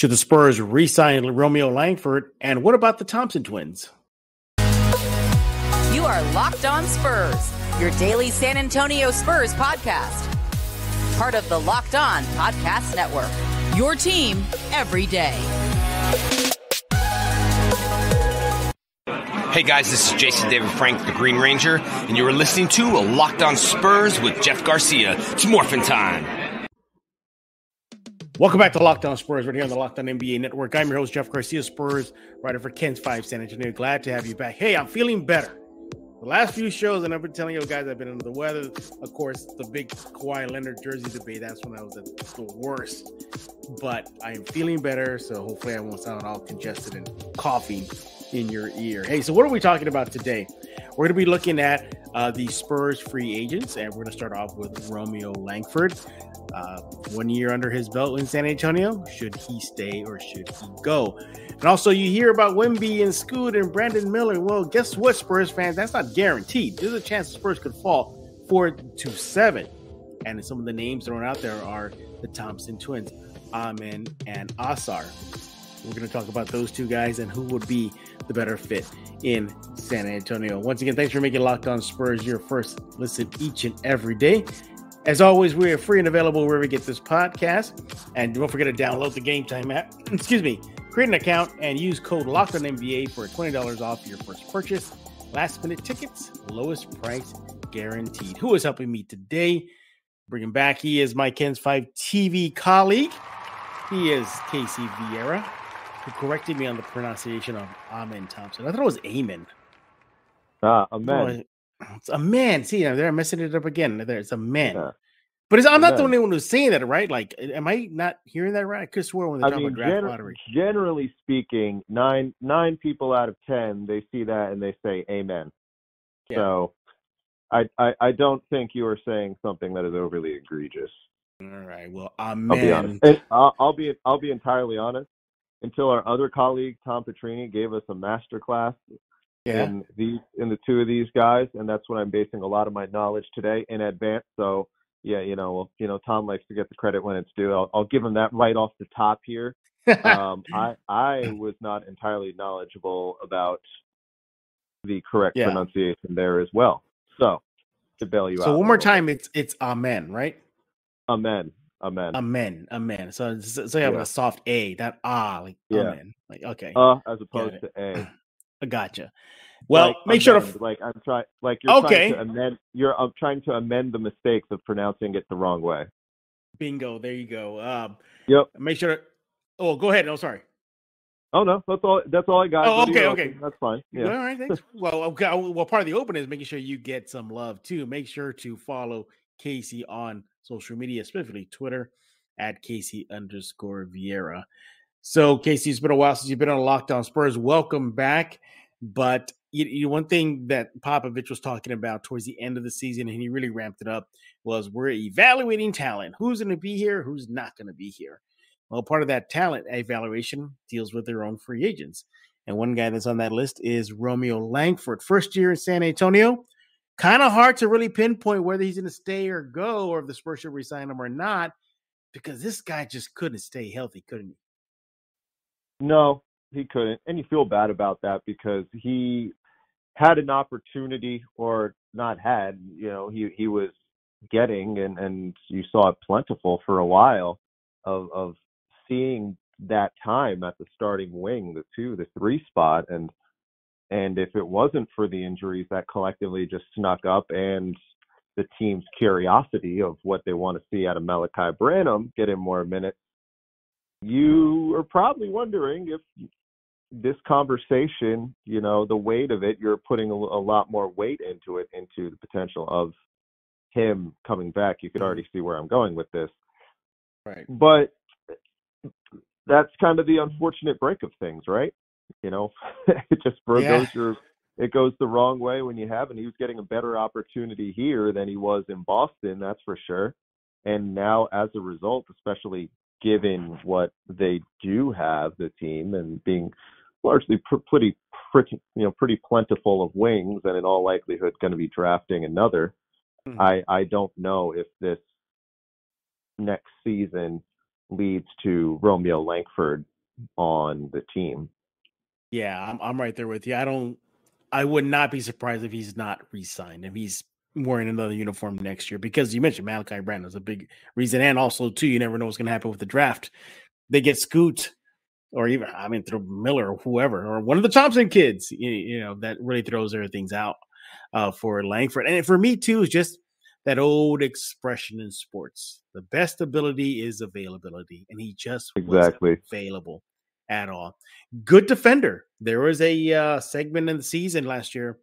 Should the Spurs re sign Romeo Langford? And what about the Thompson twins? You are Locked On Spurs, your daily San Antonio Spurs podcast. Part of the Locked On Podcast Network. Your team every day. Hey guys, this is Jason David Frank, the Green Ranger, and you are listening to a Locked On Spurs with Jeff Garcia. It's morphin' time. Welcome back to Locked On Spurs, right here on the Locked On NBA Network. I'm your host, Jeff Garcia, Spurs, writer for KENS 5 San Antonio. Glad to have you back. Hey, I'm feeling better. The last few shows, and I've been telling you guys, I've been under the weather. Of course, the big Kawhi Leonard jersey debate, that's when I was at the worst. But I am feeling better, so hopefully I won't sound all congested and coughing in your ear. Hey, so what are we talking about today? We're going to be looking at uh, the Spurs free agents, and we're going to start off with Romeo Langford. Uh, one year under his belt in San Antonio. Should he stay or should he go? And also, you hear about Wimby and Scoot and Brandon Miller. Well, guess what, Spurs fans? That's not guaranteed. There's a chance the Spurs could fall four to seven. And some of the names thrown out there are the Thompson twins, Amen and Ausar. We're going to talk about those two guys and who would be the better fit in San Antonio. Once again, thanks for making Locked On Spurs your first listen each and every day. As always, we are free and available wherever you get this podcast. And don't forget to download the Game Time app. Excuse me. Create an account and use code LOCKEDONNBA for $20 off your first purchase. Last minute tickets, lowest price guaranteed. Who is helping me today? Bring him back, he is my KENS 5 TV colleague. He is Casey Viera, who corrected me on the pronunciation of Amen Thompson. I thought it was Amen. Ah, Amen. It's a man. See, they're messing it up again. There's a man. Yeah. But I'm not the only one who's saying that, right? Like, am I not hearing that right? I could swear when they talk mean, about draft gener- lottery. Generally speaking, nine nine people out of ten they see that and they say amen. Yeah. So, I, I I don't think you are saying something that is overly egregious. All right. Well, amen. I'll be honest. I'll, I'll be I'll be entirely honest. Until our other colleague Tom Petrini gave us a master class yeah. in these in the two of these guys, and that's what I'm basing a lot of my knowledge today in advance. So yeah, you know, you know, Tom likes to get the credit when it's due. I'll, I'll give him that right off the top here. um, I I was not entirely knowledgeable about the correct yeah. pronunciation there as well. So to bail you so out. So one more time, it's it's amen, right? Amen. Amen. Amen. Amen. So so you have yeah. a soft A, that ah, like yeah. amen. Like okay. Uh as opposed to A. I gotcha. Well, like, make sure to like I'm trying like you're okay. trying to amend you're I'm trying to amend the mistakes of pronouncing it the wrong way. Bingo, there you go. Um yep. Make sure to Oh, go ahead. No, sorry. Oh no, that's all. That's all I got. Oh, okay, okay, that's fine. Yeah. All right, thanks. well, okay. Well, part of the open is making sure you get some love too. Make sure to follow Casey on social media, especially Twitter at Casey underscore Viera. So, Casey, it's been a while since you've been on Locked On Spurs. Welcome back. But you, you, one thing that Popovich was talking about towards the end of the season, and he really ramped it up, was we're evaluating talent. Who's going to be here? Who's not going to be here? Well, part of that talent evaluation deals with their own free agents. And one guy that's on that list is Romeo Langford, first year in San Antonio. Kind of hard to really pinpoint whether he's going to stay or go, or if the Spurs should resign him or not, because this guy just couldn't stay healthy, couldn't he? No, he couldn't, and you feel bad about that because he had an opportunity, or not had. You know, he he was getting, and and you saw it plentiful for a while of of seeing that time at the starting wing, the two, the three spot, and and if it wasn't for the injuries that collectively just snuck up and the team's curiosity of what they want to see out of Malachi Branham, get him more minutes, you are probably wondering if this conversation, you know, the weight of it, you're putting a, a, lot more weight into it, into the potential of him coming back. You could already mm-hmm. see where I'm going with this. Right. But that's kind of the unfortunate break of things, right? You know, it just yeah. goes your it goes the wrong way when you have and he was getting a better opportunity here than he was in Boston, that's for sure. And now as a result, especially given what they do have the team and being largely pr- pretty pretty you know pretty plentiful of wings and in all likelihood going to be drafting another mm-hmm. i i don't know if this next season leads to Romeo Langford on the team. Yeah, I'm I'm right there with you. I don't I would not be surprised if he's not re-signed, if he's wearing another uniform next year, because you mentioned Malachi Branham is a big reason, and also too, you never know what's going to happen with the draft. They get Scoot, or even I mean through Miller or whoever, or one of the Thompson kids, you, you know, that really throws everything's out uh, for Langford, and for me too, is just that old expression in sports: the best ability is availability, and he just exactly available at all. Good defender. There was a uh, segment in the season last year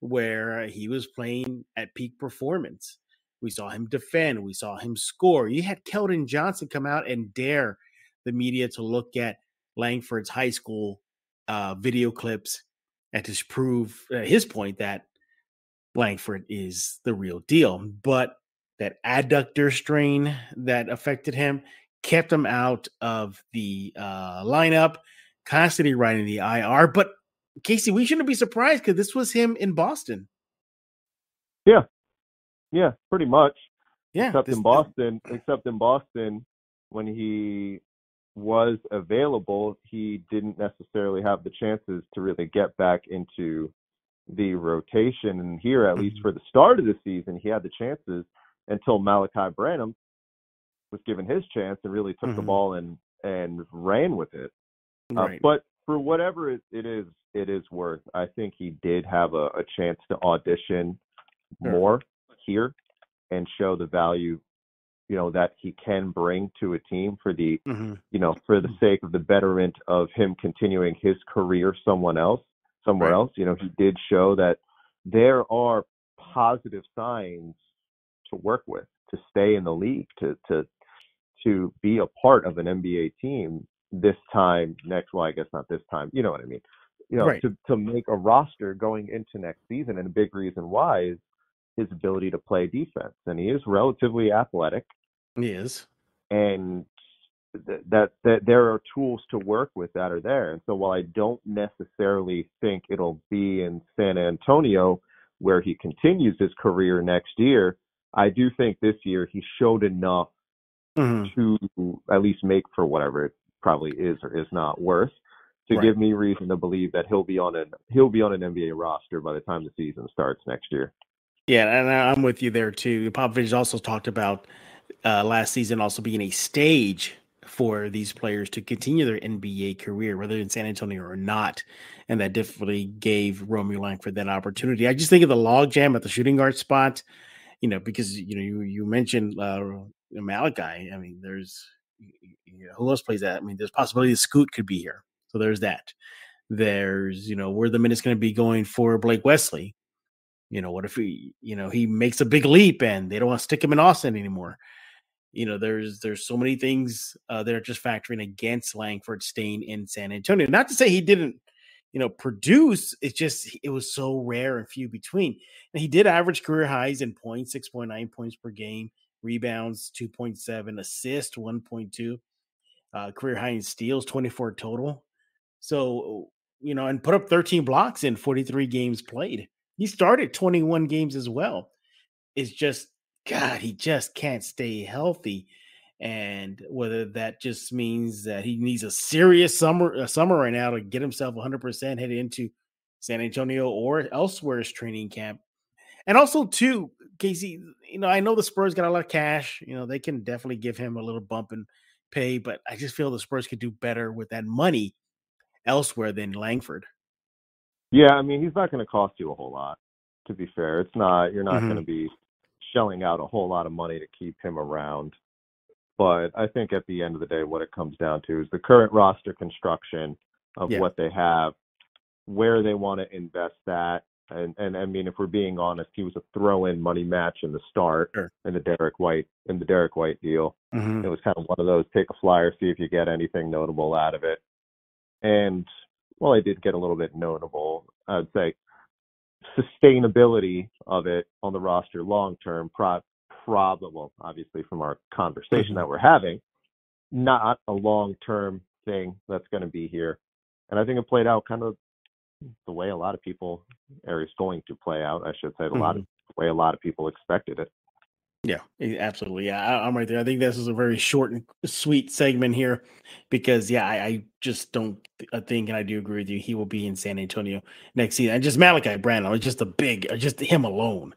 where he was playing at peak performance. We saw him defend, we saw him score. You had Keldon Johnson come out and dare the media to look at Langford's high school uh, video clips and to prove uh, his point that Langford is the real deal. But that adductor strain that affected him kept him out of the uh, lineup, constantly riding the IR. But Casey, we shouldn't be surprised because this was him in Boston. Yeah, yeah, pretty much. Yeah, except in Boston, except in Boston, when he was available, he didn't necessarily have the chances to really get back into the rotation. And here, at mm-hmm. least for the start of the season, he had the chances until Malachi Branham was given his chance and really took mm-hmm. the ball and and ran with it. Uh, right. Uh, but for whatever it, it is, it is worth. I think he did have a, a chance to audition sure. more here and show the value, you know, that he can bring to a team for the, mm-hmm. you know, for the sake of the betterment of him continuing his career someone else, somewhere right. else. You know, he did show that there are positive signs to work with to stay in the league, to to to be a part of an NBA team this time next. Well, I guess not this time. You know what I mean? You know, right. to to make a roster going into next season, and a big reason why is his ability to play defense, and he is relatively athletic. He is, and th- that that there are tools to work with that are there. And so, while I don't necessarily think it'll be in San Antonio where he continues his career next year, I do think this year he showed enough mm-hmm. to at least make for whatever it probably is or is not worth to right. give me reason to believe that he'll be on an he'll be on an NBA roster by the time the season starts next year. Yeah, and I'm with you there too. Popovich also talked about uh, last season also being a stage for these players to continue their NBA career, whether in San Antonio or not. And that definitely gave Romeo Langford that opportunity. I just think of the logjam at the shooting guard spot, you know, because you know you you mentioned uh, Malachi. I mean, there's you know, who else plays that? I mean, there's possibility Scoot could be here. So there's that. There's, you know, where the minute's going to be going for Blake Wesley. You know, what if he, you know, he makes a big leap and they don't want to stick him in Austin anymore? You know, there's there's so many things uh, that are just factoring against Langford staying in San Antonio. Not to say he didn't, you know, produce. It's just it was so rare and few between. And he did average career highs in points, six point nine points per game, rebounds 2.7, assist 1.2, uh, career high in steals 24 total. So, you know, and put up 13 blocks in 43 games played. He started 21 games as well. It's just, God, he just can't stay healthy. And whether that just means that he needs a serious summer a summer right now to get himself 100% headed into San Antonio or elsewhere's training camp. And also, too, Casey, you know, I know the Spurs got a lot of cash. You know, they can definitely give him a little bump in pay, but I just feel the Spurs could do better with that money elsewhere than Langford. Yeah, I mean, he's not going to cost you a whole lot. To be fair, it's not. You're not mm-hmm. going to be shelling out a whole lot of money to keep him around. But I think at the end of the day, what it comes down to is the current roster construction of yeah. what they have, where they want to invest that, and and I mean, if we're being honest, he was a throw-in money match in the start sure. in the Derek White in the Derek White deal. Mm-hmm. It was kind of one of those take a flyer, see if you get anything notable out of it. And well, I did get a little bit notable. I'd say sustainability of it on the roster long term, pro- probable, obviously from our conversation mm-hmm. that we're having, not a long term thing that's going to be here. And I think it played out kind of the way a lot of people, or is going to play out, I should say, the mm-hmm. lot of the way a lot of people expected it. Yeah, absolutely. Yeah, I, am right there. I think this is a very short and sweet segment here because, yeah, I, I just don't I uh, think, and I do agree with you, he will be in San Antonio next season. And just Malachi it's just a big, uh, just him alone,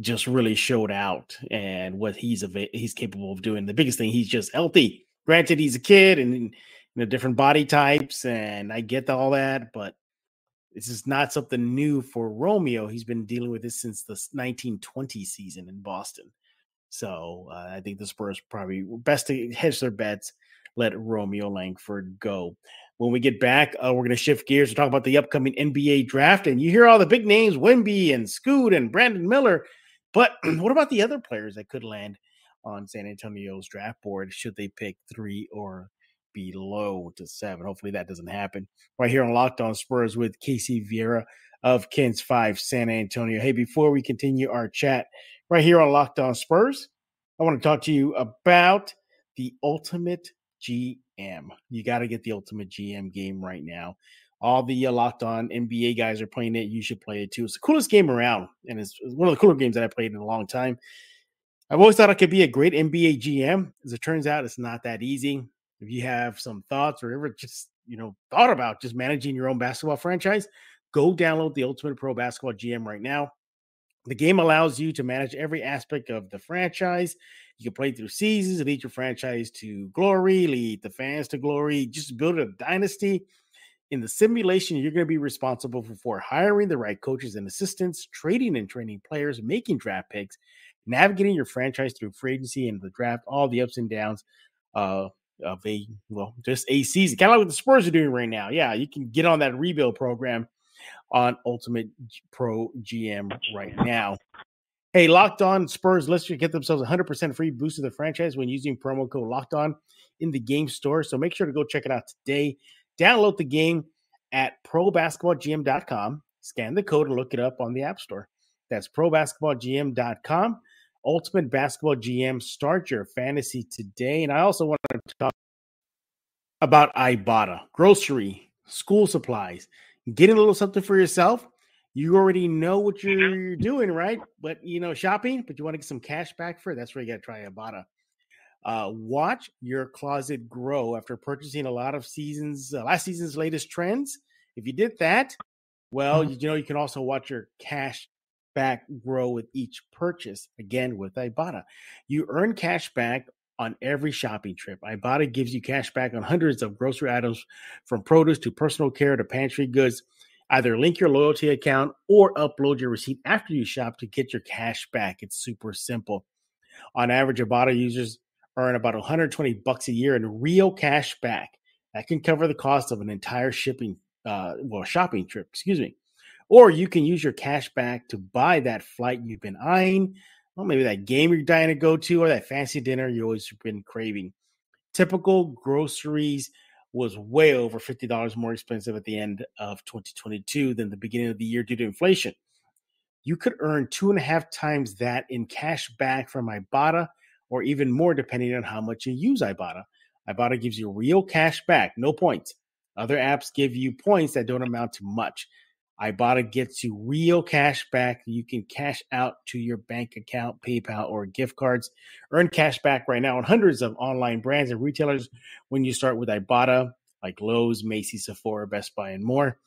just really showed out and what he's he's capable of doing. The biggest thing, he's just healthy. Granted, he's a kid and you know different body types, and I get all that, but this is not something new for Romeo. He's been dealing with this since the 1920 season in Boston. So uh, I think the Spurs probably best to hedge their bets, let Romeo Langford go. When we get back, uh, we're going to shift gears to talk about the upcoming NBA draft. And you hear all the big names, Wimby and Scoot and Brandon Miller. But what about the other players that could land on San Antonio's draft board should they pick three or below to seven? Hopefully that doesn't happen. Right here on Locked On Spurs with Casey Viera of KENS 5 San Antonio. Hey, before we continue our chat, right here on Locked On Spurs. I want to talk to you about the Ultimate GM. You got to get the Ultimate GM game right now. All the uh, Locked On NBA guys are playing it. You should play it too. It's the coolest game around, and it's one of the cooler games that I played in a long time. I've always thought I could be a great NBA GM. As it turns out, it's not that easy. If you have some thoughts or ever just you know thought about just managing your own basketball franchise, go download the Ultimate Pro Basketball GM right now. The game allows you to manage every aspect of the franchise. You can play through seasons, lead your franchise to glory, lead the fans to glory, just build a dynasty. In the simulation, you're going to be responsible for, hiring the right coaches and assistants, trading and training players, making draft picks, navigating your franchise through free agency and the draft, all the ups and downs uh, of a well, just a season. Kind of like what the Spurs are doing right now. Yeah, you can get on that rebuild program on Ultimate Pro GM right now. Hey, Locked On Spurs listeners get themselves 100% free boost to the franchise when using promo code Locked On in the game store. So make sure to go check it out today. Download the game at probasketballgm.com. Scan the code and look it up on the App Store. That's probasketballgm.com. Ultimate Basketball GM. Start your fantasy today. And I also want to talk about Ibotta, grocery, school supplies getting a little something for yourself. You already know what you're doing, right? But you know, shopping, but you want to get some cash back for it. That's where you got to try Ibotta. Uh, watch your closet grow after purchasing a lot of seasons, uh, last season's latest trends. If you did that, well, mm-hmm. you know, you can also watch your cash back grow with each purchase. Again, with Ibotta, you earn cash back on every shopping trip. Ibotta gives you cash back on hundreds of grocery items from produce to personal care to pantry goods. Either link your loyalty account or upload your receipt after you shop to get your cash back. It's super simple. On average, Ibotta users earn about 120 bucks a year in real cash back. That can cover the cost of an entire shipping, uh, well, shopping trip, excuse me. Or you can use your cash back to buy that flight you've been eyeing, well, maybe that game you're dying to go to or that fancy dinner you always been craving. Typical groceries was way over $50 more expensive at the end of 2022 than the beginning of the year due to inflation. You could earn two and a half times that in cash back from Ibotta, or even more depending on how much you use Ibotta. Ibotta gives you real cash back, no points. Other apps give you points that don't amount to much. Ibotta gets you real cash back. You can cash out to your bank account, PayPal, or gift cards. Earn cash back right now on hundreds of online brands and retailers when you start with Ibotta, like Lowe's, Macy's, Sephora, Best Buy, and more.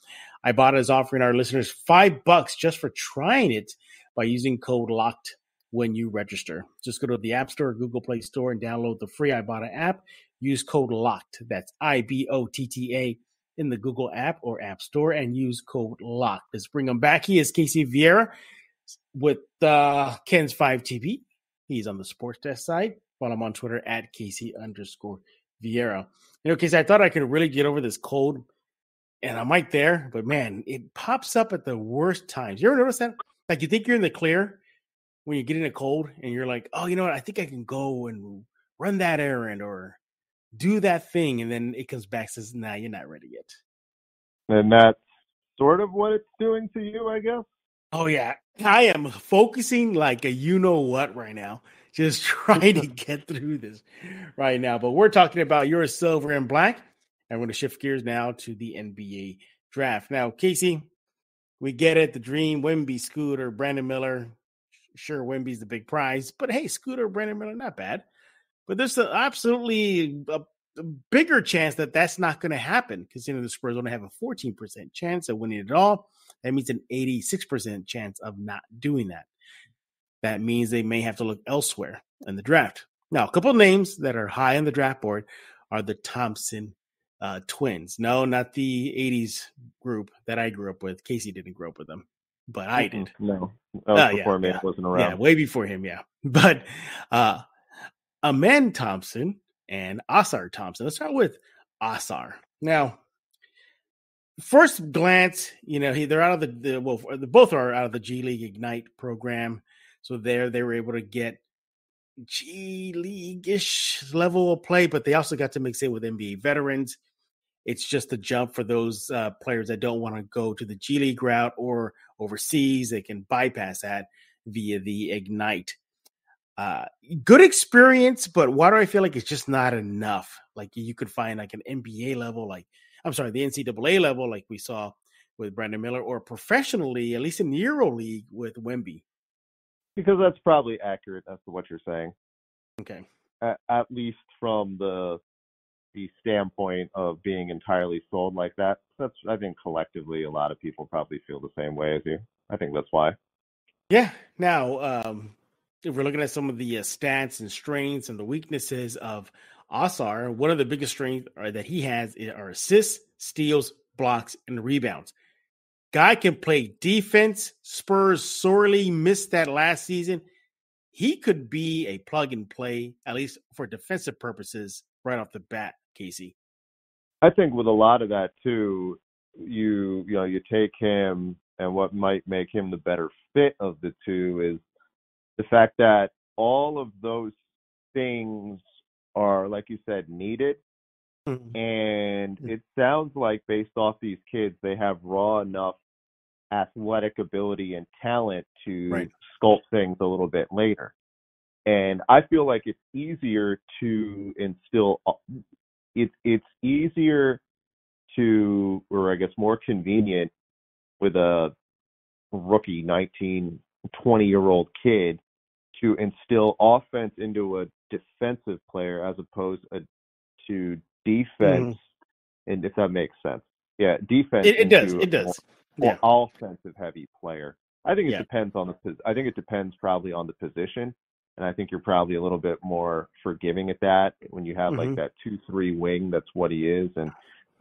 Ibotta is offering our listeners five bucks just for trying it by using code LOCKED when you register. Just go to the App Store or Google Play Store and download the free Ibotta app. Use code LOCKED. That's I B O T T A in the Google app or App Store and use code LOCK. Let's bring him back. He is Casey Viera with uh, KENS 5 TV. He's on the sports desk side, while I'm on Twitter at Casey underscore Viera. You know, Casey, I thought I could really get over this cold, and I'm right there, but man, it pops up at the worst times. You ever notice that? Like you think you're in the clear when you get in a cold, and you're like, oh, you know what? I think I can go and run that errand or do that thing, and then it comes back says, "Nah, you're not ready yet." And that's sort of what it's doing to you, I guess. Oh yeah, I am focusing like a you know what right now, just trying to get through this right now. But we're talking about your silver and black. I'm going to shift gears now to the NBA draft. Now, Casey, we get it. The dream, Wemby, Scooter, Brandon Miller, Sure, Wemby's the big prize, but hey, Scooter, Brandon Miller, not bad. But there's a, absolutely a, a, bigger chance that that's not going to happen considering the Spurs only have a 14% chance of winning it all. That means an 86% chance of not doing that. That means they may have to look elsewhere in the draft. Now, a couple names that are high on the draft board are the Thompson uh, twins. No, not the 80s group that I grew up with. Casey didn't grow up with them, but I did. No, that was Uh, before yeah, me. yeah. wasn't around. Yeah, way before him. Yeah. But uh Amen Thompson and Ausar Thompson. Let's start with Ausar. Now, first glance, you know, he, they're out of the, the well, they both are out of the G League Ignite program. So there they were able to get G League ish level of play, but they also got to mix in with NBA veterans. It's just a jump for those uh, players that don't want to go to the G League route or overseas. They can bypass that via the Ignite. Uh, good experience, but why do I feel like it's just not enough? Like you could find like an NBA level, like I'm sorry, the NCAA level, like we saw with Brandon Miller, or professionally, at least in the Euro League with Wemby. because that's probably accurate as to what you're saying. Okay. At, at least from the the standpoint of being entirely sold like that. That's I think collectively a lot of people probably feel the same way as you. I think that's why. Yeah. Now, um, if we're looking at some of the uh, stats and strengths and the weaknesses of Ausar, one of the biggest strengths that he has are assists, steals, blocks, and rebounds. Guy can play defense. Spurs sorely missed that last season. He could be a plug and play, at least for defensive purposes, right off the bat, Casey. I think with a lot of that too, you you know you take him and what might make him the better fit of the two is the fact that all of those things are like you said needed and Mm. it sounds like based off these kids they have raw enough athletic ability and talent to Right. sculpt things a little bit later and i feel like it's easier to instill it's it's easier to or i guess more convenient with a rookie 19 20 year old kid to instill offense into a defensive player as opposed uh, to defense and if that makes sense yeah defense It, it does. It more- does. more Yeah. offensive heavy player. I think it Yeah. depends on the I think it depends probably on the position. And I think you're probably a little bit more forgiving at that when you have Mhm. like that two three wing, that's what he is and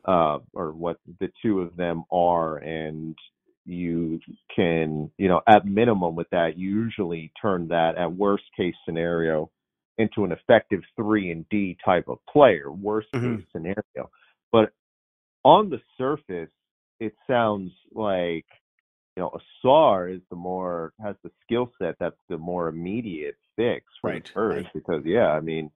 uh or what the two of them are and you can, you know, at minimum with that, usually turn that at worst case scenario into an effective three and D type of player, worst Mhm. case scenario. But on the surface, it sounds like you know Ausar is the more has the skill set that's the more immediate fix for Right, Spurs right. because yeah, I mean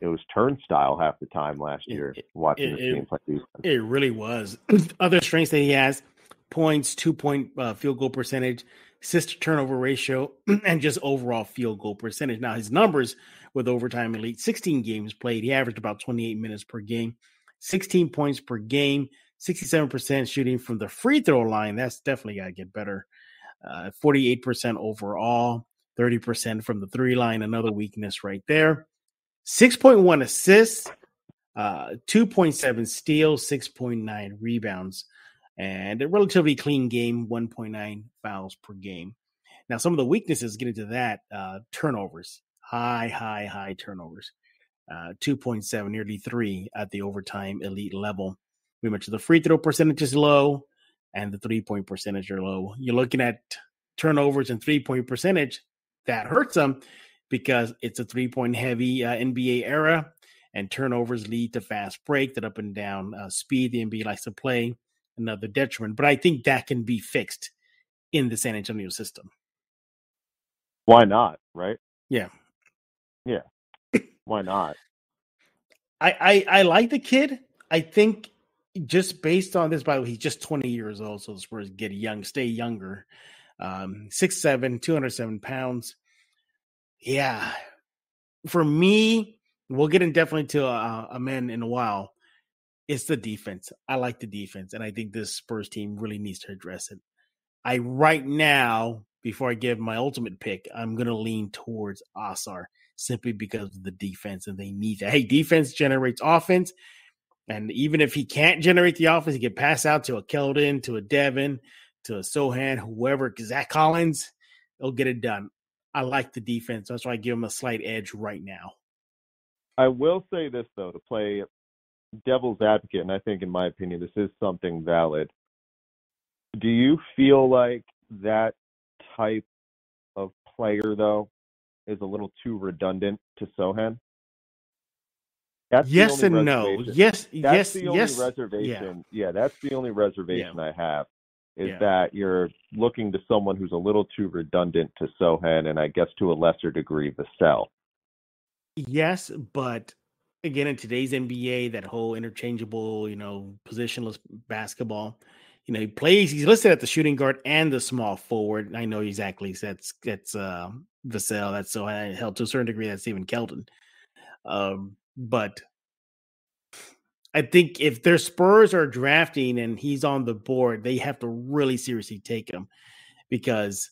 it was turnstile half the time last year it- watching it- the it- like these. It really was. Other strengths that he has points, two point uh, field goal percentage, assist turnover ratio, and just overall field goal percentage. Now, his numbers with overtime elite 16 games played, he averaged about 28 minutes per game, 16 points per game, 67% shooting from the free throw line. That's definitely got to get better. Uh, 48% overall, 30% from the three line, another weakness right there. 6.1 assists, uh, 2.7 steals, 6.9 rebounds, and a relatively clean game, 1.9 fouls per game. Now, some of the weaknesses get into that uh, turnovers, high, high, high turnovers, uh, 2.7, nearly three at the overtime elite level. We mentioned the free throw percentage is low and the three point percentage are low. You're looking at turnovers and three point percentage that hurts them because it's a three point heavy uh, NBA era and turnovers lead to fast break, that up and down uh, speed the NBA likes to play, another detriment. But I think that can be fixed in the San Antonio system. Why not, right? Yeah. Yeah. Why not? I, I I like the kid. I think just based on this, by the way, he's just 20 years old, so the Spurs get young, stay younger. Um, 6'7, 207 pounds. Yeah. For me, we'll get in definitely to uh, Amen in a while. It's the defense. I like the defense, and I think this Spurs team really needs to address it. I right now, before I give my ultimate pick, I'm going to lean towards Ausar simply because of the defense and they need that. Hey, defense generates offense. And even if he can't generate the offense, he can pass out to a Keldon, to a Devin, to a Sochan, whoever, Zach Collins, they'll get it done. I like the defense. That's why I give him a slight edge right now. I will say this though, to play devil's advocate, and I think in my opinion this is something valid. Do you feel like that type of player though is a little too redundant to Sochan? That's yes and no. Yes, that's yes, the only yes. reservation. Yeah. yeah. that's the only reservation yeah. I have is yeah. that you're looking to someone who's a little too redundant to Sochan, and I guess to a lesser degree Vassell. Yes, but again in today's NBA, that whole interchangeable, you know, positionless basketball, you know, he plays. He's listed at the shooting guard and the small forward. I know exactly So that's that's uh, Vassell. That's so held to a certain degree. That's even Keldon. Um, but I think if their Spurs are drafting and he's on the board, they have to really seriously take him because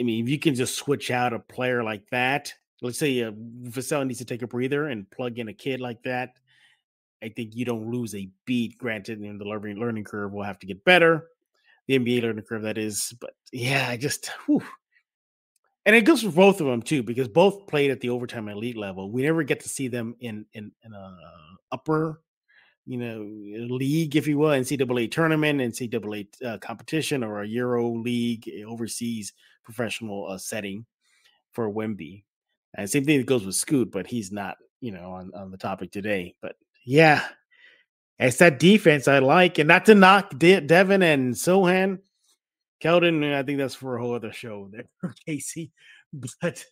I mean, if you can just switch out a player like that, let's say uh, Vassell needs to take a breather and plug in a kid like that. I think you don't lose a beat. Granted, in the learning learning curve will have to get better. The NBA learning curve, that is. But yeah, I just whew. and it goes for both of them too, because both played at the overtime elite level. We never get to see them in in, in a upper, you know, league, if you will, NCAA tournament, NCAA uh, competition, or a Euro League overseas professional uh, setting for Wemby. And same thing that goes with Scoot, but he's not, you know, on, on the topic today. But yeah, it's that defense I like, and not to knock De- Devin and Sochan. Keldon. I think that's for a whole other show there, Casey. But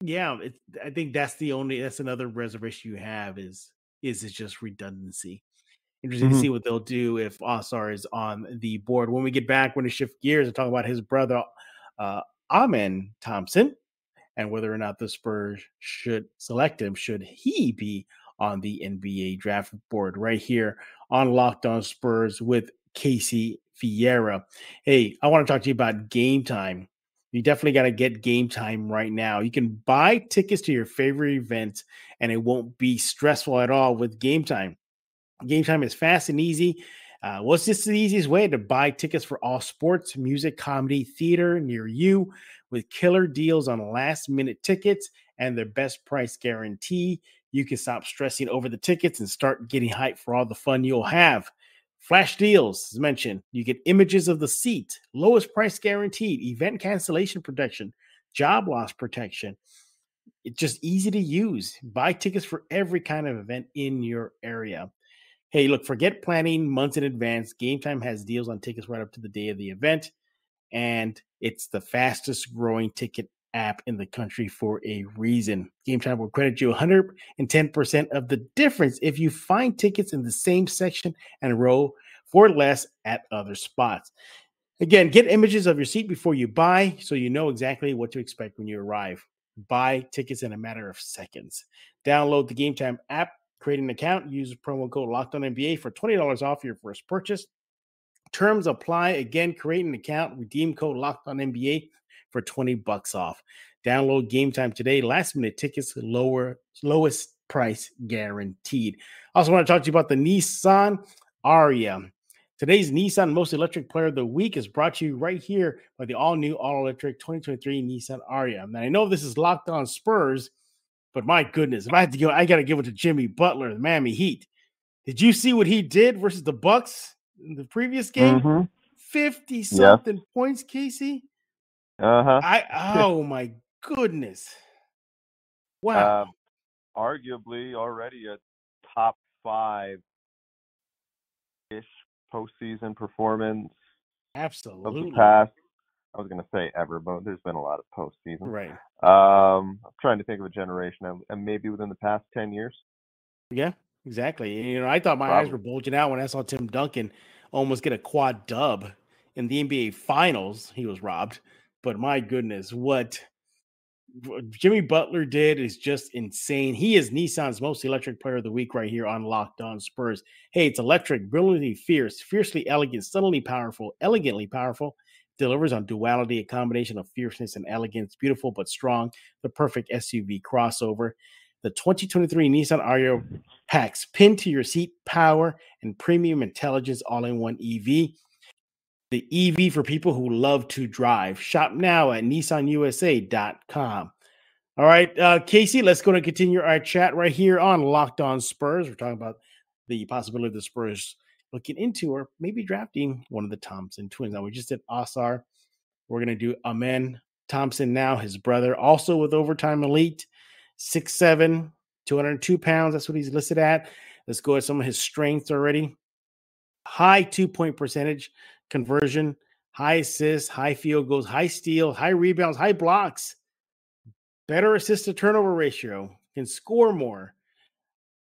yeah, it, I think that's the only that's another reservation you have is is it just redundancy. Interesting mm-hmm. to see what they'll do if Ausar is on the board. When we get back, when to shift gears and talk about his brother, uh, Amen Thompson, and whether or not the Spurs should select him. Should he be on the NBA draft board right here on Locked On Spurs with Casey Viera. Hey, I want to talk to you about game time. You definitely got to get game time right now. You can buy tickets to your favorite event and it won't be stressful at all with game time. Game time is fast and easy. Uh, what's just the easiest way to buy tickets for all sports, music, comedy, theater near you with killer deals on last minute tickets and their best price guarantee? you can stop stressing over the tickets and start getting hyped for all the fun you'll have. Flash deals, as mentioned, you get images of the seat, lowest price guaranteed, event cancellation protection, job loss protection. It's just easy to use. Buy tickets for every kind of event in your area. Hey, look, forget planning months in advance. Game Time has deals on tickets right up to the day of the event, and it's the fastest growing ticket app in the country for a reason. Game Time will credit you 110% of the difference if you find tickets in the same section and row for less at other spots. Again, get images of your seat before you buy so you know exactly what to expect when you arrive. Buy tickets in a matter of seconds. Download the Game Time app, create an account, use promo code Locked On NBA for $20 off your first purchase. Terms apply. Again, create an account, redeem code Locked On NBA for 20 bucks off. Download game time today. Last minute tickets, lower lowest price guaranteed. Also want to talk to you about the Nissan Ariya. Today's Nissan Most Electric Player of the Week is brought to you right here by the all new all electric 2023 Nissan Ariya. Now, I know this is locked on Spurs, but my goodness, if I had to go, I got to give it to Jimmy Butler, the Miami Heat. Did you see what he did versus the Bucks in the previous game? 50 mm-hmm. something yep. points, Casey. Uh huh. I oh my goodness. Wow. Um, arguably already a top five ish postseason performance. Absolutely. Of the past. I was going to say ever, but there's been a lot of postseason. Right. Um, I'm trying to think of a generation, and maybe within the past ten years. Yeah, exactly. You know, I thought my Probably. eyes were bulging out when I saw Tim Duncan almost get a quad dub in the NBA Finals. He was robbed. But my goodness, what Jimmy Butler did is just insane. He is Nissan's most electric player of the week right here on Locked On Spurs. Hey, it's electric, brilliantly fierce, fiercely elegant, subtly powerful, elegantly powerful. Delivers on duality, a combination of fierceness and elegance, beautiful but strong, the perfect SUV crossover. The 2023 Nissan Ariya packs pin to your seat power and premium intelligence all in one EV the EV for people who love to drive. Shop now at nissanusa.com. All right, uh, Casey, let's go and continue our chat right here on Locked On Spurs. We're talking about the possibility of the Spurs looking into or maybe drafting one of the Thompson twins. Now, we just did Ausar. We're going to do Amen Thompson now, his brother, also with overtime elite, 6'7, 202 pounds. That's what he's listed at. Let's go at some of his strengths already. High two point percentage, conversion, high assists, high field goals, high steal, high rebounds, high blocks, better assist to turnover ratio, can score more.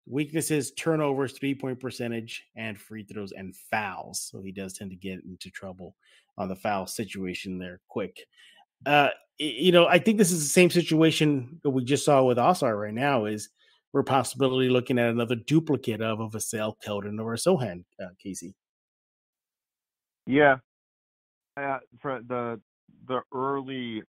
Weaknesses, turnovers, three point percentage, and free throws and fouls. So he does tend to get into trouble on the foul situation there quick. Uh, you know, I think this is the same situation that we just saw with Ausar right now. Is we're possibly looking at another duplicate of a Vassell, Keldon, or a Sochan, uh, Casey. Yeah, uh, for the the early,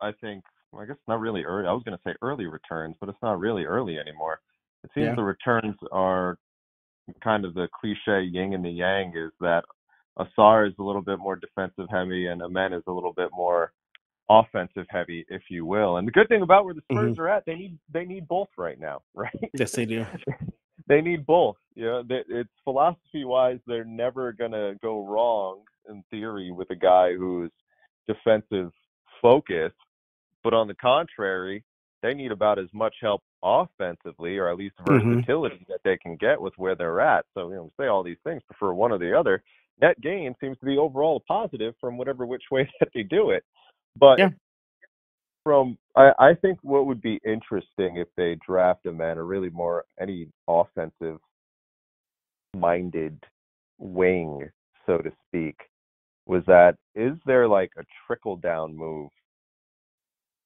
I think. Well, I guess not really early. I was going to say early returns, but it's not really early anymore. It seems yeah. the returns are kind of the cliche yin and the yang. Is that Ausar is a little bit more defensive heavy, and Amen is a little bit more offensive heavy, if you will. And the good thing about where the Spurs mm-hmm. are at, they need they need both right now, right? Yes, they do. they need both. You know, it's philosophy wise, they're never gonna go wrong in theory with a guy who's defensive focused. But on the contrary, they need about as much help offensively, or at least mm-hmm. versatility mm-hmm. that they can get with where they're at. So you know, we say all these things, prefer one or the other. Net gain seems to be overall a positive from whatever which way that they do it. But yeah from I, I think what would be interesting if they draft Amen or really more any offensive minded wing, so to speak, was that is there like a trickle down move?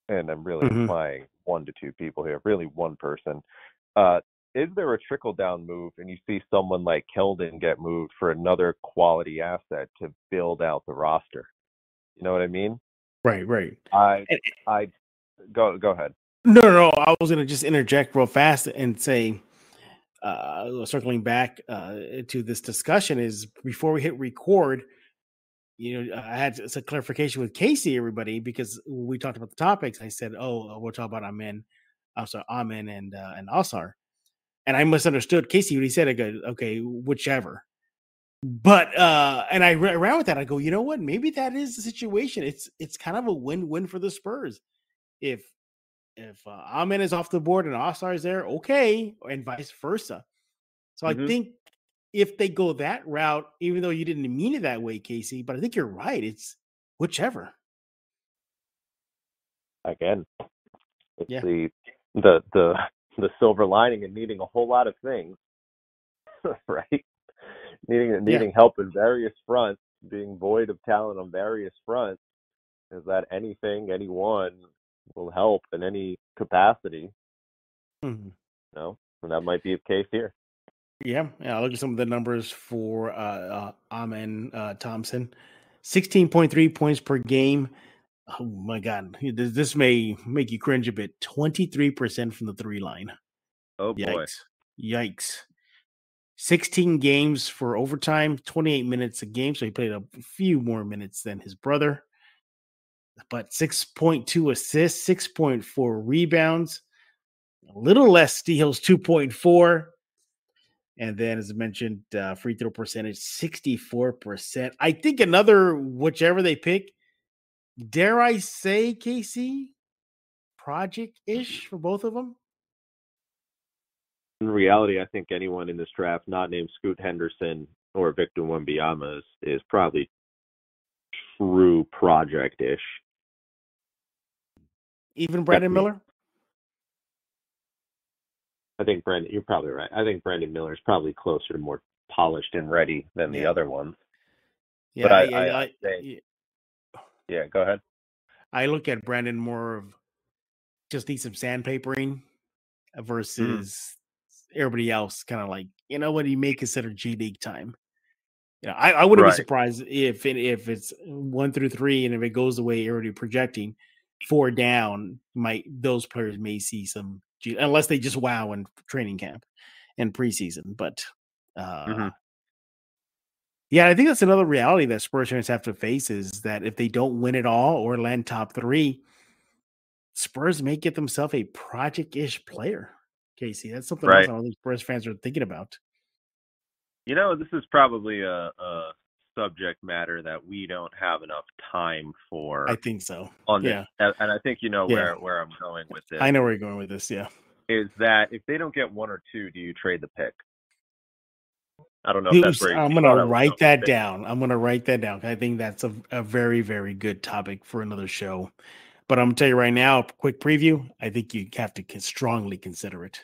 And I'm really mm-hmm. implying one to two people here, really one person. Uh, is there a trickle down move and you see someone like Keldon get moved for another quality asset to build out the roster? You know what I mean? Right, right. I I go go ahead. No, no, no. I was gonna just interject real fast and say, uh, circling back uh, to this discussion is before we hit record. You know, I had some clarification with Casey, everybody, because we talked about the topics. I said, "Oh, we'll talk about Amen, I'm sorry, Amen and uh, and Ausar," and I misunderstood Casey when he said, "I go, okay, whichever." but uh and I ran around with that. I go, you know what? Maybe that is the situation. It's it's kind of a win-win for the Spurs. If if uh, Amen is off the board and Ausar is there, okay, and vice versa. So mm-hmm. I think if they go that route, even though you didn't mean it that way, Casey, but I think you're right. It's whichever. Again, it's yeah. the the the the silver lining and needing a whole lot of things, right? needing needing yeah. help in various fronts, being void of talent on various fronts, is that anything, anyone will help in any capacity. Mm-hmm. You know, and that might be the case here. Yeah, yeah. I'll look at some of the numbers for uh, uh Amen uh, Thompson. 16.3 points per game. Oh my God. This may make you cringe a bit. 23% from the three line. Oh boy. Yikes. Yikes. 16 games for overtime, 28 minutes a game. So he played a few more minutes than his brother. But 6.2 assists, 6.4 rebounds, a little less steals, 2.4. And then, as I mentioned, uh, free throw percentage 64%. I think another, whichever they pick, dare I say, Casey, project ish for both of them? in reality, I think anyone in this draft not named Scoot Henderson or Victor Wembanyama is, is probably true project ish. Even Brandon Miller? I think Brandon, you're probably right. I think Brandon Miller is probably closer to more polished and ready than the other ones. Yeah, but I, yeah, I, I, yeah. yeah, go ahead. I look at Brandon more of just need some sandpapering Mm. versus everybody else kind of like, you know what, he may consider G League time. You know, I, I wouldn't Right. be surprised if it, if it's one through three and if it goes the way you're already projecting, four down, might those players may see some unless they just wow in training camp and preseason. But uh Mhm. yeah, I think that's another reality that Spurs fans have to face is that if they don't win it all or land top three, Spurs may get themselves a project-ish player. Casey, that's something else Right. I don't think Spurs fans are thinking about. You know, this is probably a, a subject matter that we don't have enough time for I think so. on yeah. And, and I think you know Yeah. where where I'm going with this. I know where you're going with this. Yeah. Is that if they don't get one or two, do you trade the pick? I don't know if that's where I'm I was write that down. I'm gonna write that down. I think that's a, a very, very good topic for another show. But I'm gonna tell you right now, quick preview. I think you have to strongly consider it.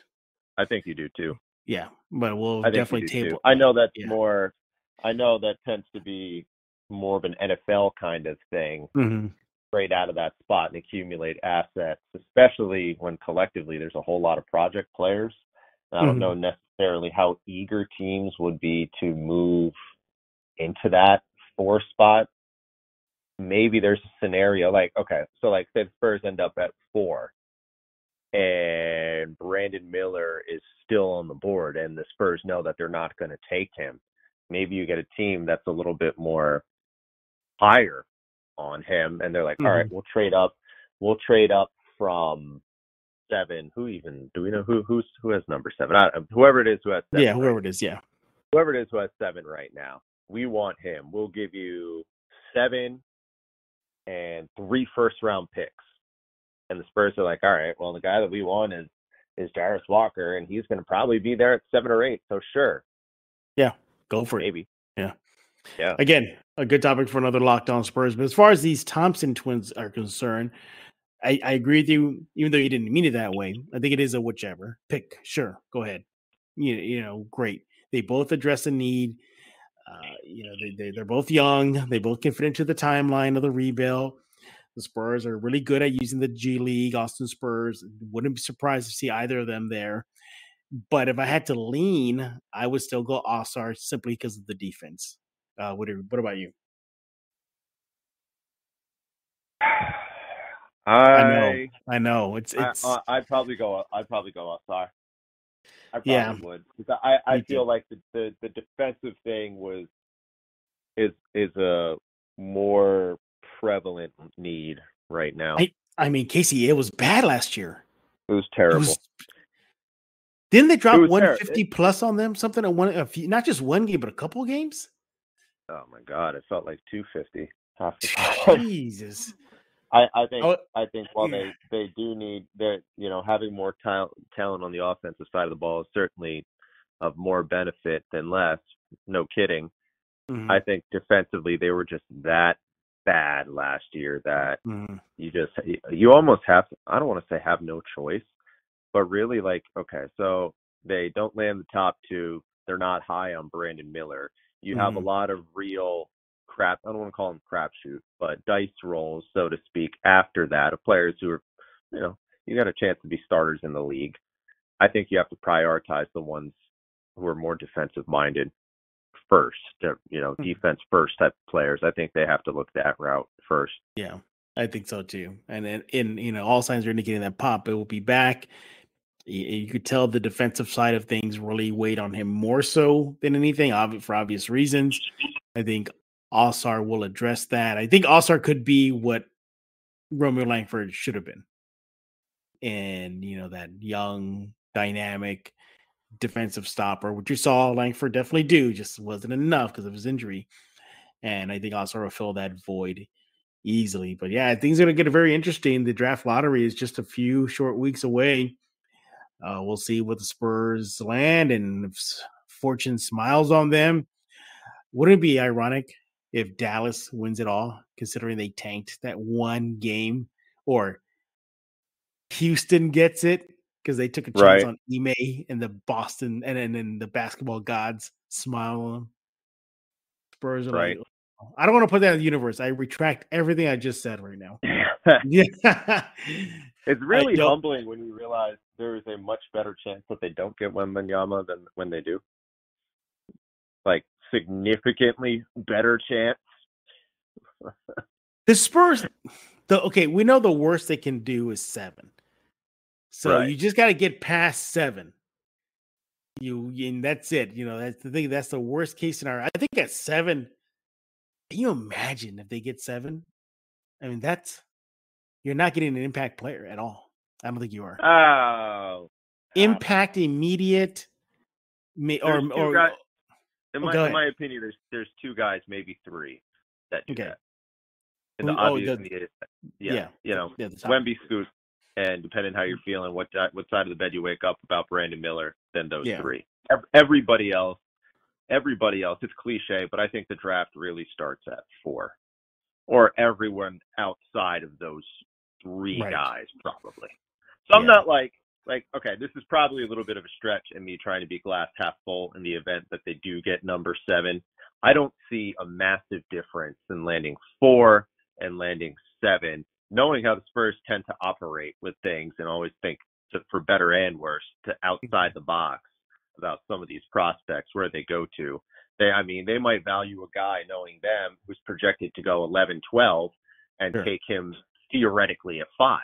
I think you do too. Yeah, but we'll definitely do too. table. I know that's yeah. more. I know that tends to be more of an NFL kind of thing. Mhm. Trade out of that spot and accumulate assets, especially when collectively there's a whole lot of project players. I don't Mhm. know necessarily how eager teams would be to move into that four spot. Maybe there's a scenario like, okay, so like say the Spurs end up at four and Brandon Miller is still on the board and the Spurs know that they're not going to take him. Maybe you get a team that's a little bit more higher on him and they're like, all right, mm-hmm. we'll trade up. We'll trade up from seven. Who even do we know who who's who has number seven? I, um, whoever it is who has seven. Yeah, right whoever it is. Yeah. whoever it is who has seven right now, we want him. We'll give you seven and three first round picks. And the Spurs are like, all right, well, the guy that we want is is Jarace Walker, and he's going to probably be there at seven or eight. So sure, Go for it. maybe. Yeah. Yeah. Again, a good topic for another Locked On Spurs. But as far as these Thompson twins are concerned, I, I agree with you, even though you didn't mean it that way. I think it is a whichever pick. Sure, go ahead. You, you know, great. They both address a need. Uh, you know, they, they, they're both young. They both can fit into the timeline of the rebuild. The Spurs are really good at using the G League, Austin Spurs. Wouldn't be surprised to see either of them there. But if I had to lean, I would still go Ausar simply because of the defense. Uh, what, are- what about you? I know. I know it's I, it's I, I'd probably go. I'd probably go Ausar. I probably Yeah. would I, I feel like the, the the defensive thing was is is a more prevalent need right now. I- I mean, Casey, it was bad last year. it was It terrible. was- didn't they drop was ter- 150 plus on them? Something at one, a few, not just one game, but a couple games. Oh my god, it felt like 250 half the. Jesus. I, I think Oh, I think while yeah. they they do need that you know having more talent talent on the offensive side of the ball is certainly of more benefit than less. No kidding. Mhm, I think defensively they were just that bad last year that mhm. you just you almost have I don't want to say have no choice, but really like okay, so they don't land the top two. They're not high on Brandon Miller. You have a Mhm. lot of real crap. I don't want to call them crapshoot, but dice rolls, so to speak. After that, of players who are, you know, you got a chance to be starters in the league. I think you have to prioritize the ones who are more defensive minded first. uh, You know, Hmm. defense first type players. I think they have to look that route first. Yeah, I think so too. And in, in you know, all signs are indicating that Pop it will be back. You, could tell the defensive side of things really weighed on him more so than anything, for obvious reasons. I think Ausar will address that. I think Ausar could be what Romeo Langford should have been, and you know that young, dynamic defensive stopper, which you saw Langford definitely do, just wasn't enough because of his injury. And I think Ausar will fill that void easily. But yeah, things are going to get very interesting. The draft lottery is just a few short weeks away. Uh, we'll see what the Spurs land and if fortune smiles on them. Wouldn't it be ironic if Dallas wins it all, considering they tanked that one game, or Houston gets it because they took a chance Right. on Ime and the Boston and then and the basketball gods smile on them. Spurs are Right. like, I don't want to put that in the universe. I retract everything I just said right now. yeah. It's really humbling when you realize there is a much better chance that they don't get Wembanyama than when they do. Like significantly better chance. the Spurs, the okay, we know the worst they can do is seven. So right. you just got to get past seven. You and that's it. You know that's the thing. That's the worst case scenario. I think at seven. Can you imagine if they get seven? I mean, that's you're not getting an impact player at all. I don't think you are. Oh, oh. impact immediate, or or. Guys, in oh, my, in my opinion, there's there's two guys, maybe three, that do okay. that. And the oh, obvious, the, yeah, yeah, you know, yeah, Wemby, Scoot, and depending how you're feeling, what what side of the bed you wake up about Brandon Miller, then those yeah. three. Everybody else, everybody else. It's cliche, but I think the draft really starts at four, or everyone outside of those three right. guys, probably. So I'm not like like okay, this is probably a little bit of a stretch in me trying to be glass half full in the event that they do get number seven. I don't see a massive difference in landing four and landing seven, knowing how the Spurs tend to operate with things and always think to, for better and worse to outside the box about some of these prospects where they go to. They, I mean, they might value a guy knowing them who's projected to go 11, 12 and sure. take him theoretically at 5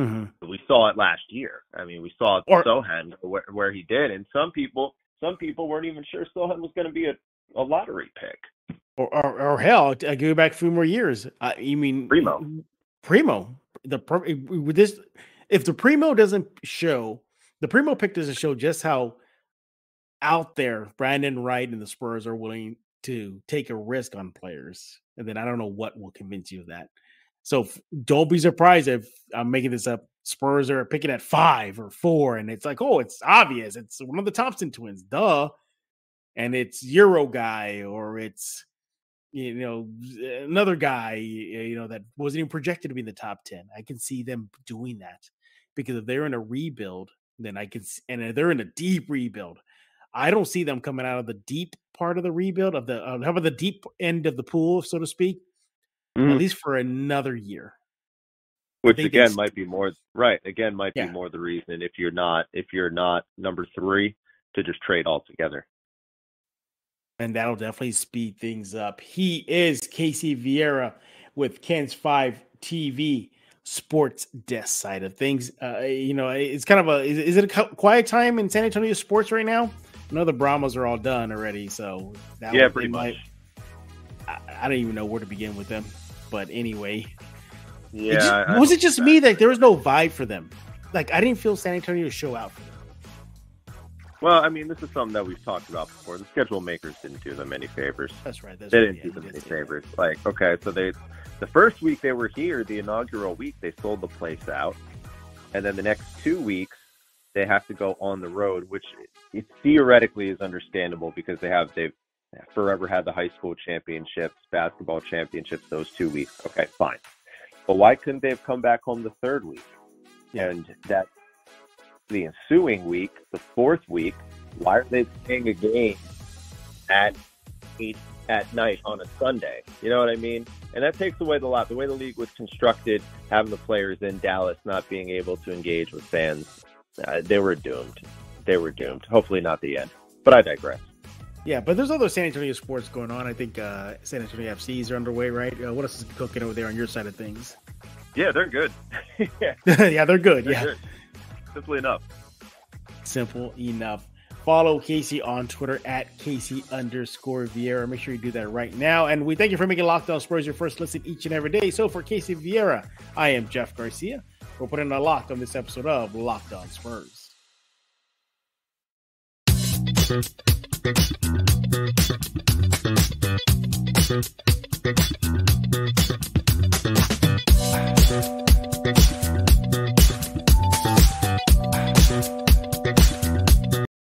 mm-hmm. We saw it last year. I mean, we saw or, Sochan where, where he did, and some people, some people weren't even sure Sochan was going to be a, a lottery pick. Or, or, or hell, I go back a few more years. Uh, you mean Primo? Primo. The with this, if the Primo doesn't show, the Primo pick doesn't show just how out there Brian Wright and the Spurs are willing to take a risk on players, and then I don't know what will convince you of that. So don't be surprised if I'm making this up. Spurs are picking at five or four, and it's like, oh, it's obvious. It's one of the Thompson twins, duh. And it's Euro guy, or it's you know another guy, you know that wasn't even projected to be in the top ten. I can see them doing that because if they're in a rebuild, then I can, and they're in a deep rebuild, I don't see them coming out of the deep part of the rebuild of the uh, how about the deep end of the pool, so to speak mm-hmm. at least for another year. Which again might be more right. Again, might yeah. be more the reason if you're not if you're not number three to just trade altogether. And that'll definitely speed things up. He is Casey Viera with KENS Five TV sports desk side of things. Uh, you know, it's kind of a is, is, it a quiet time in San Antonio sports right now? I know the Brahmas are all done already, so yeah, pretty much. I, I, don't even know where to begin with them. But anyway, yeah, it just, was it just me that there was no vibe for them? Like I didn't feel San Antonio show out for them. Well, I mean, this is something that we've talked about before. The schedule makers didn't do them any favors. That's right. That's they didn't do them any favors. Like, okay, so they, the first week they were here, the inaugural week, they sold the place out, and then the next two weeks they have to go on the road, which it theoretically is understandable because they have they've forever had the high school championships, basketball championships those two weeks. Okay, fine. But why couldn't they have come back home the third week? And that the ensuing week, the fourth week, why are they playing a game at eight at night on a Sunday? You know what I mean? And that takes away the lot. The way the league was constructed, having the players in Dallas not being able to engage with fans, uh, they were doomed. They were doomed. Hopefully, not the end. But I digress. Yeah, but there's other San Antonio sports going on. I think uh, San Antonio FCs are underway, right? Uh, what else is cooking over there on your side of things? Yeah, they're good. yeah. yeah, they're good. They're yeah, good. simply enough. Simple enough. Follow Casey on Twitter at Casey underscore Viera. Make sure you do that right now. And we thank you for making Locked On Spurs your first listen each and every day. So for Casey Viera, I am Jeff Garcia. We're putting a lock on this episode of Locked On Spurs. Thank you.